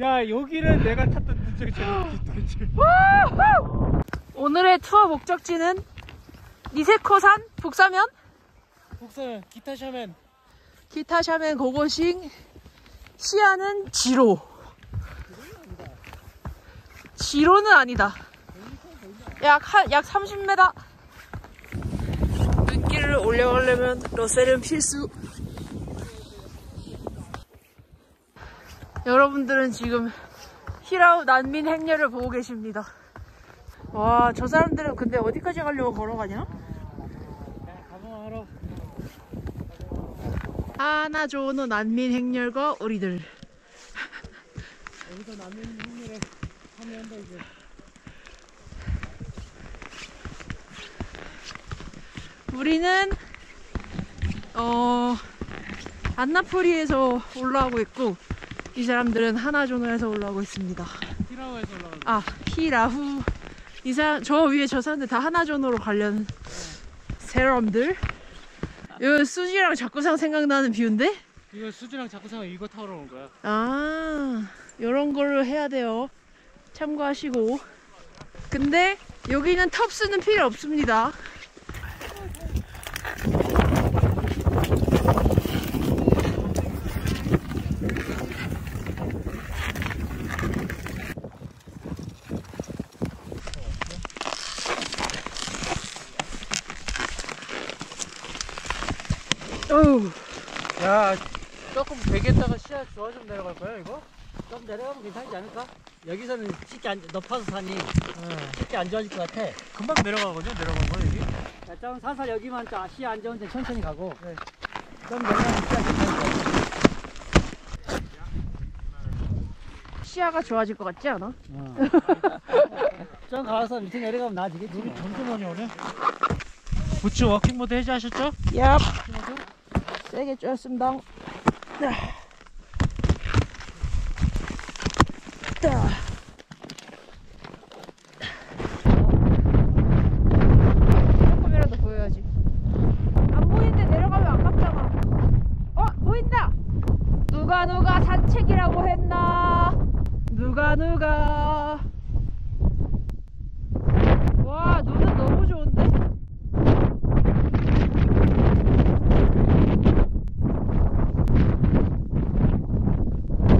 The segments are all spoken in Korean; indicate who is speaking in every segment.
Speaker 1: 야 여기는 내가 탔던 제일 비슷하지
Speaker 2: 오늘의 투어 목적지는 니세코산 북사면?
Speaker 1: 복사는 기타 샤맨
Speaker 2: 기타샤멘 고고싱 시야는 지로. 지로는 아니다. 약, 한, 약 30m 눈길을 올려가려면 러셀은 필수 여러분들은 지금 히라우 난민 행렬을 보고 계십니다. 와 저 사람들은 근데 어디까지 가려고 걸어가냐?
Speaker 1: 가방하러
Speaker 2: 하나조노 난민 행렬과 우리들.
Speaker 1: 여기서 남는 힘을 참여한다 이제.
Speaker 2: 우리는 어 안나푸리에서 올라오고 있고 이 사람들은 하나조노에서 올라오고 있습니다.
Speaker 1: 히라오에서 올라가는
Speaker 2: 아 히라후 이 사람 저 위에 저 사람들 다 하나조노로 관련 사람들. 요 수지랑 자꾸상 생각나는 뷰인데?
Speaker 1: 이거 수지랑 자꾸 생각 이거 타러 온 거야
Speaker 2: 아 요런 걸로 해야 돼요. 참고하시고. 근데 여기는 텁스는 필요 없습니다. 어우,
Speaker 1: 야 조금 되겠다가 좋아 좀 내려갈 거야 이거?
Speaker 3: 좀 내려가면 괜찮지 않을까? 여기서는 쉽게 안, 높아서 산이
Speaker 1: 응
Speaker 3: 쉽게 안 좋아질 것 같아.
Speaker 1: 금방 내려가거든 내려간 거 여기
Speaker 3: 자, 좀 살살 여기만 좀 시야 안 좋은데 천천히 가고.
Speaker 1: 네.
Speaker 3: 좀 내려가면 시야 괜찮을 것 같아.
Speaker 2: 시야가 좋아질 것 같지 않아?
Speaker 3: 좀 가서 밑에 내려가면 나아지겠지. 뭐.
Speaker 1: 점점 많이 오네 부츠 walking mode 해제하셨죠?
Speaker 2: 얍. 세게 쪼였습니다. 따. 조금이라도 보여야지. 안 보이는데 내려가면 아깝잖아. 어, 보인다! 누가 누가 산책이라고 했나? 누가 누가? 와, 눈은 너무 좋은데?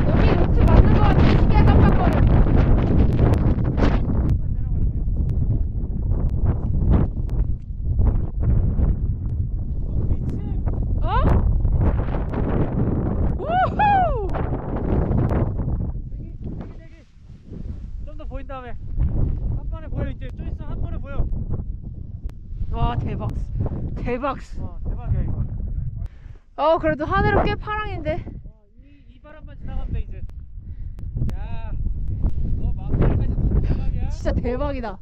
Speaker 2: 여기 루트 맞는 거 같아. 시계 깜빡거려. 어? 우후!
Speaker 1: 좀 더 보인 다음에 한 번에 보여 이제 좀 있으면 한 번에 보여
Speaker 2: 와 대박. 대박.
Speaker 1: 와 대박이야 이거
Speaker 2: 어 그래도 하늘은 꽤 파랑인데.
Speaker 1: 이, 이 바람만 돼 이제 야 너 마음까지 대박이야
Speaker 2: 진짜 대박이다.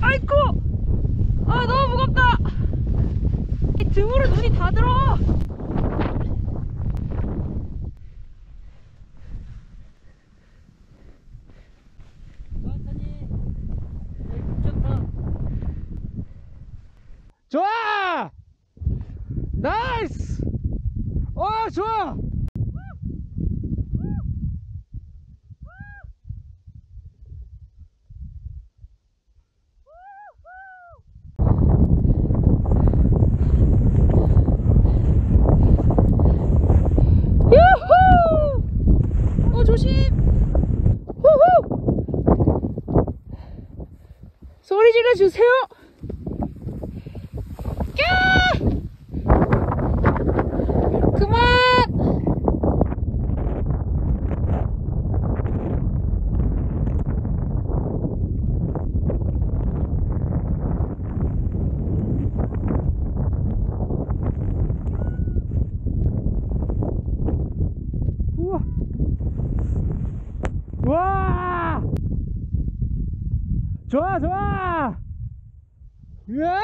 Speaker 2: 아이고! 아 너무 무겁다. 이 등으로 눈이 다 들어.
Speaker 3: 천천히. 여기 북쪽서
Speaker 1: 좋아 나이스 어 좋아!
Speaker 2: 어 주세요. 까! 그만!
Speaker 1: 우와 와 좋아 좋아 으아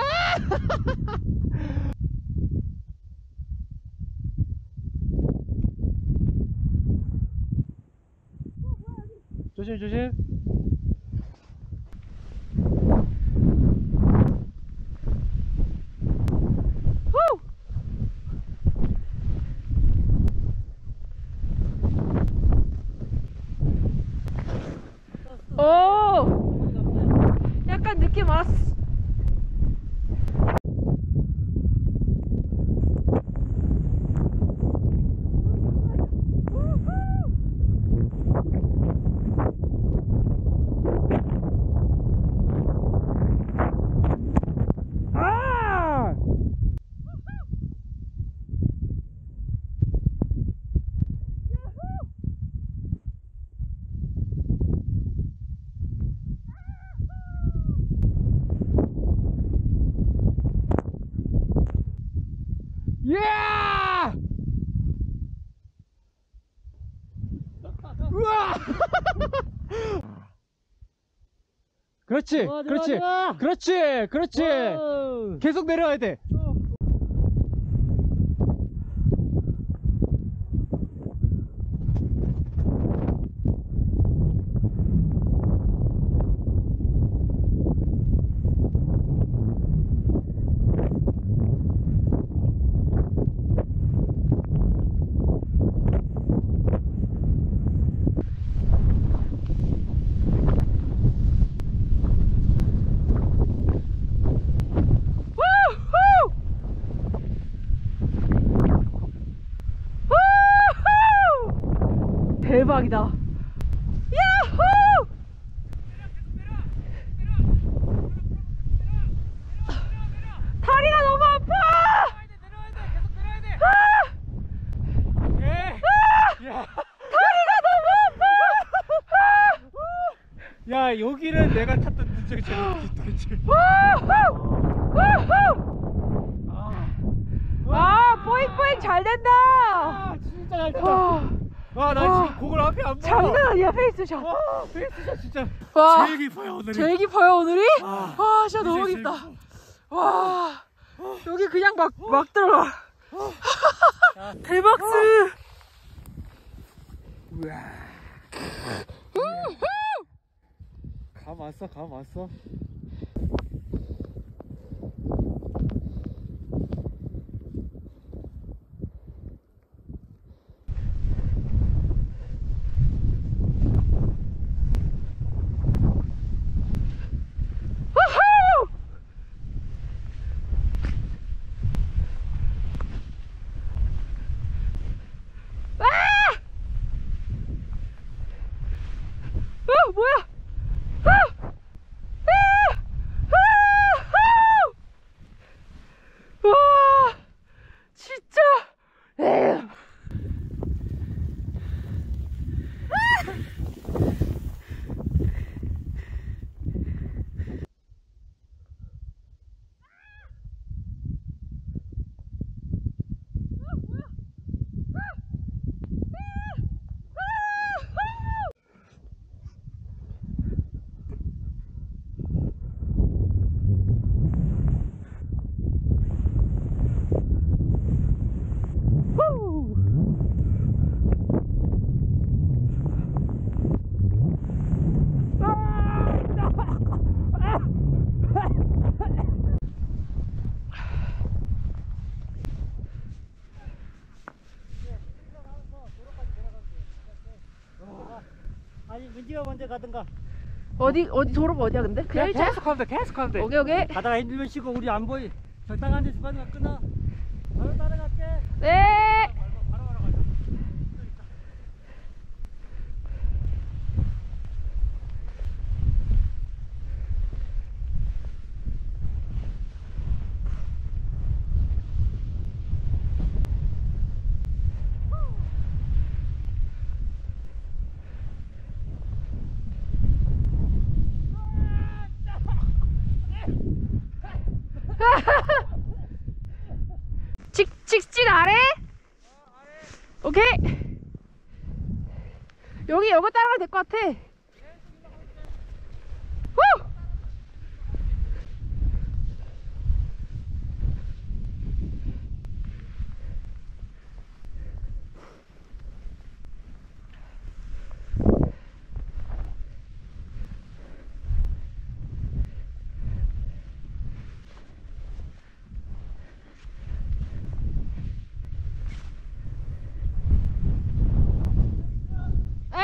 Speaker 1: 조심 조심
Speaker 2: 이따다키마스.
Speaker 1: 아! 예! 우와! 그렇지,
Speaker 3: 좋아, 좋아,
Speaker 1: 그렇지,
Speaker 3: 좋아.
Speaker 1: 그렇지, 그렇지.
Speaker 3: 와우.
Speaker 1: 계속 내려와야 돼.
Speaker 2: 우후! 우후! 대박이다. 야호! 다리가 너무 아파! 아!
Speaker 1: 예. 야.
Speaker 2: 다리가 너무
Speaker 1: 야 여기는 내가 탔던 눈 중에 제일 웃기다
Speaker 2: 아파! 우후! 우후! 아, 뽀잉뽀잉 잘 된다!
Speaker 1: 아 진짜 잘 탔다
Speaker 2: 와,
Speaker 1: 아나
Speaker 2: 와.
Speaker 1: 지금 그걸 앞에 안 봐.
Speaker 2: 장난 아니야, face shot.
Speaker 1: 와 face shot 진짜
Speaker 2: 와,
Speaker 1: 제일 깊어요 오늘이
Speaker 2: 제일 깊어요, 오늘이?
Speaker 1: 아,
Speaker 2: 와, 진짜 너무
Speaker 1: 제일
Speaker 2: 깊다.
Speaker 1: 깊어.
Speaker 2: 와, 여기 그냥 막, 막 들어가. 대박스!
Speaker 1: 감 왔어 감 왔어
Speaker 2: 우후! 아! 어, 뭐야? 아! 아! 아! 아! 와, 진짜. 에휴. 후!
Speaker 3: 아니 민지가 먼저 가든가.
Speaker 2: 어디 어디 도로가 어디야 근데? 그냥 일자.
Speaker 1: 계속 하면 돼 계속 하면 돼
Speaker 2: 오케이 오케이.
Speaker 3: 가다가 힘들면 쉬고 우리 안 보이. 적당한 데서 거 끊어. 바로 따라갈게.
Speaker 2: 네. 직 직진 아래? 오케이. 여기 여기 따라가면 될것 같아. 후! 에?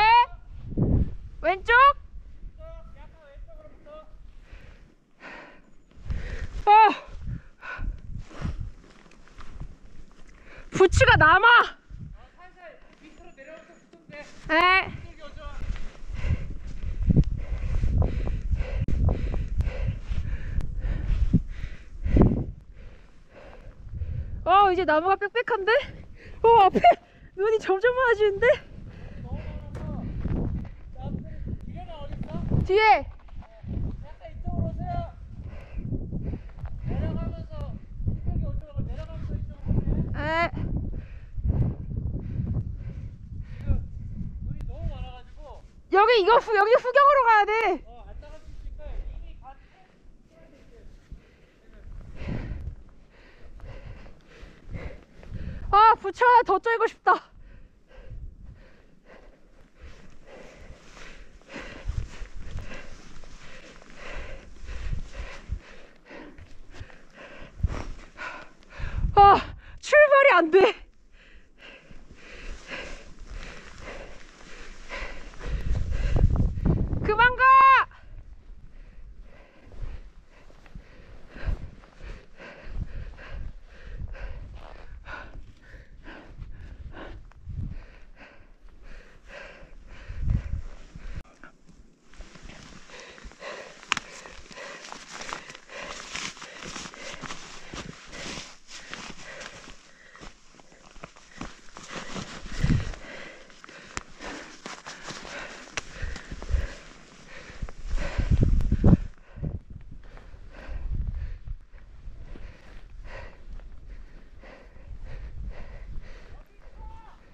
Speaker 2: 부츠가 남아. 에.
Speaker 1: 어
Speaker 2: 이제 나무가 빽빽한데? 어 앞에 눈이 점점 많아지는데? 뒤에
Speaker 1: 약간 이쪽으로 오세요. 내려가면서 이쪽이 어쩌고 내려가면서 이쪽으로 오세요.
Speaker 2: 에.
Speaker 1: 지금 눈이 너무 많아가지고
Speaker 2: 여기 이거 후, 여기 후경으로 가야 돼. 아 부츠 하나 더 쩔고 싶다. 아 출발이 안 돼. 그만 가.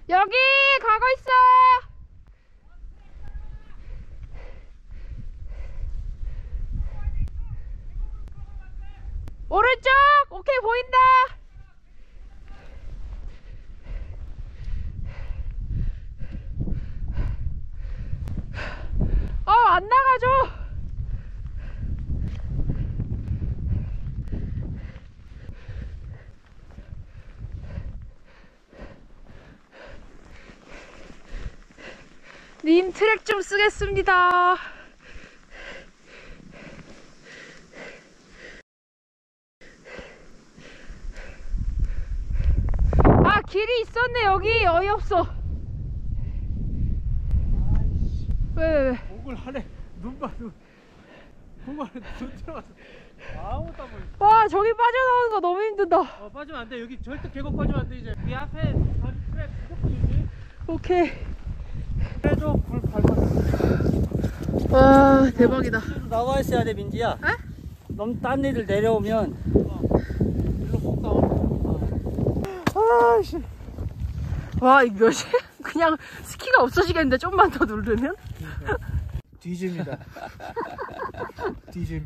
Speaker 2: 여기 가고 있어. 오른쪽 오케이 보인다. 어안 나가죠. 님 트랙 좀 쓰겠습니다. 아 있었네 여기 어이없어. 왜왜 왜?
Speaker 1: 목을 하래 눈봐 눈 목을 눈 들어가서 아무것도 안 보여
Speaker 2: 와 저기 빠져나오는 거 너무 힘들다.
Speaker 1: 어 빠지면 안돼 여기 절대 계곡 빠지면 안돼 이제 이 앞에 반 트랙 유지
Speaker 2: 오케이.
Speaker 1: 그래도 불 밟았어
Speaker 2: 와 대박이다.
Speaker 3: 나와 있어야 돼 민지야.
Speaker 2: 에?
Speaker 3: 너무 딴 애들 내려오면
Speaker 1: 일로 꼭 나오는
Speaker 3: 아씨
Speaker 2: 와 이거 몇이? 그냥 스키가 없어지겠는데 좀만 더 누르면?
Speaker 1: 뒤집니다 뒤집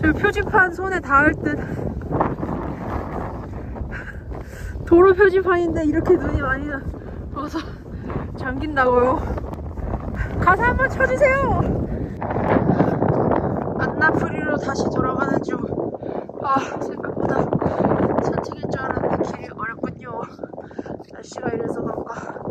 Speaker 2: 저 표지판 손에 닿을 듯. 도로 표지판인데 이렇게 눈이 많이 와서 잠긴다고요. 가사 한번 쳐주세요. 안나프리로 다시 돌아가는 중. 아 생각보다 산책일 줄 알았는데 길이 어렵군요. 날씨가 이래서 그런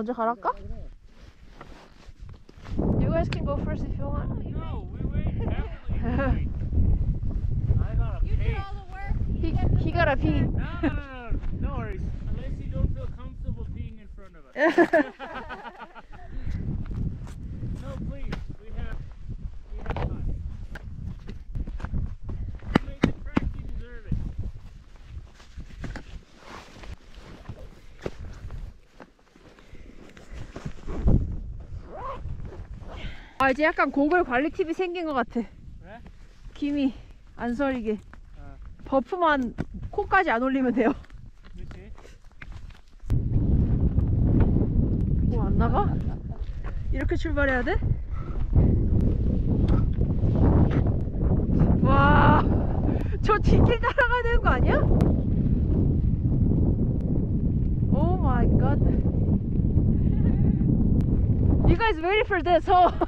Speaker 2: 먼저 가랄까? You guys can go first if you want.
Speaker 1: No, we wait carefully. I gotta pee.
Speaker 2: He, he gotta pee.
Speaker 1: No, no, no, no, no worries. Unless you don't feel comfortable peeing in front of us.
Speaker 2: 이제 약간 고글 관리 팁이 생긴 것 같아
Speaker 1: 그래?
Speaker 2: 김이 안 서리게
Speaker 1: 어. 아.
Speaker 2: 버프만 코까지 안 올리면 돼요
Speaker 1: 그렇지
Speaker 2: 뭐안 나가? 이렇게 출발해야 돼? 와, 저 뒷길 따라가야 되는 거 아니야? oh my god. Guys ready for this, huh?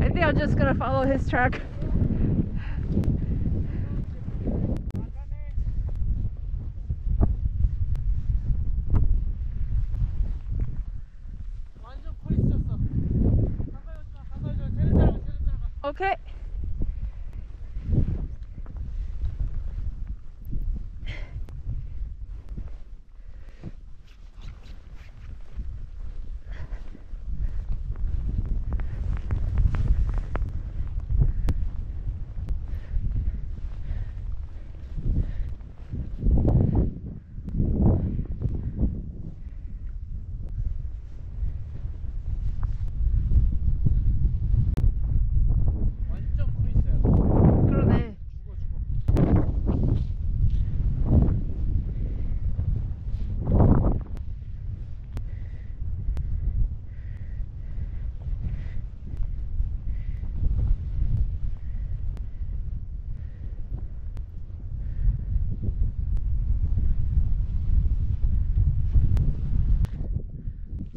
Speaker 2: I think I'm just gonna follow his track.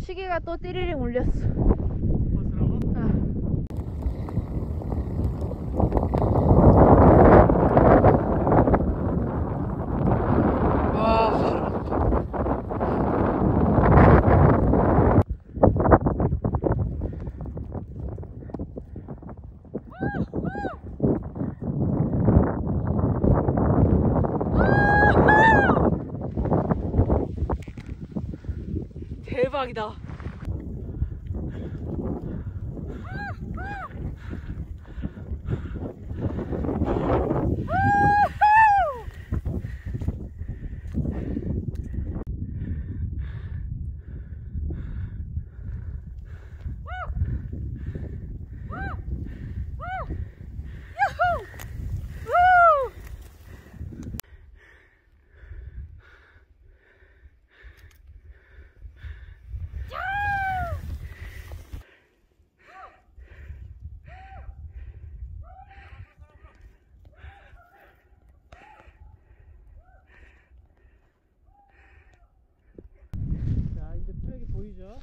Speaker 2: 시계가 또 띠리링 울렸어. 아. 와. 대박이다.
Speaker 1: 자, 이제 트랙이 보이죠?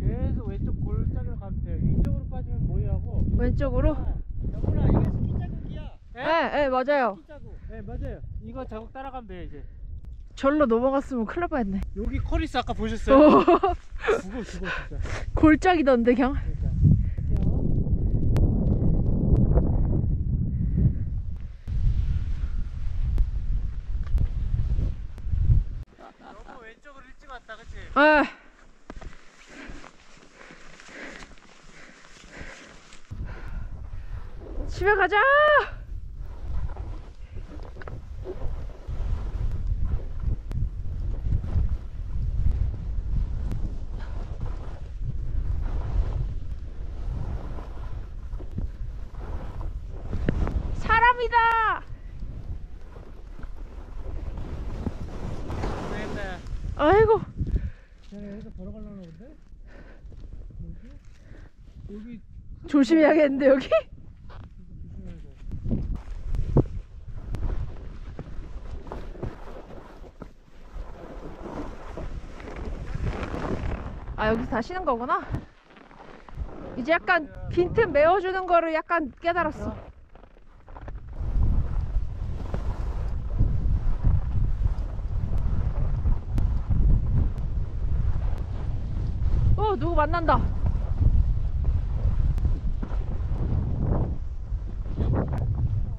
Speaker 1: 계속 왼쪽 골짜기로 가면 돼요. 이쪽으로 빠지면 뭐하고
Speaker 2: 왼쪽으로?
Speaker 3: 여 봐라 이게 스키 자국이야.
Speaker 2: 예, 예, 맞아요.
Speaker 3: 스키 자국.
Speaker 1: 네, 맞아요. 이거 자국 따라가면 돼요, 이제.
Speaker 2: 절로 넘어갔으면 큰일 날 뻔했네.
Speaker 1: 여기 cornice 아까 보셨어요?
Speaker 2: 오,
Speaker 1: 죽어, 죽어, 진짜.
Speaker 2: 골짜기던데, 그냥.
Speaker 1: 그러니까. 너무 왼쪽으로 일찍 왔다, 그치?
Speaker 2: 아. 집에 가자! 사람이다! 아이고,
Speaker 1: 그냥 여기서 걸어가려나 본데? 여기? 여기
Speaker 2: 조심해야겠는데, 여기?
Speaker 1: 조심해야 돼.
Speaker 2: 아, 여기서 다 쉬는 거구나? 이제 약간 빈틈 메워주는 거를 약간 깨달았어. 어, 누구 만난다.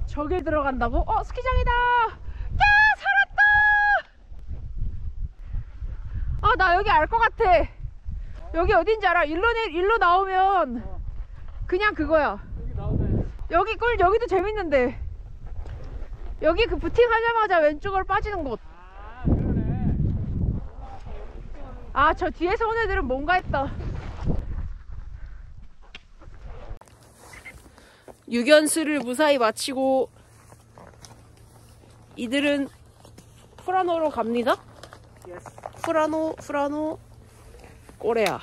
Speaker 2: 저길 들어간다고? 어, 스키장이다! 야, 살았다! 아, 나 여기 알 것 같아. 여기 어딘지 알아? 일로, 내, 일로 나오면 그냥 그거야.
Speaker 1: 여기 나오네.
Speaker 2: 여기 꿀, 여기도 재밌는데. 여기 그 부팅 하자마자 왼쪽으로 빠지는 곳.
Speaker 1: 아, 그러네.
Speaker 2: 아, 저 뒤에서 온 애들은 뭔가 했다. 유견스를 무사히 마치고 이들은 프라노로 갑니다. 프라노, 프라노, これや。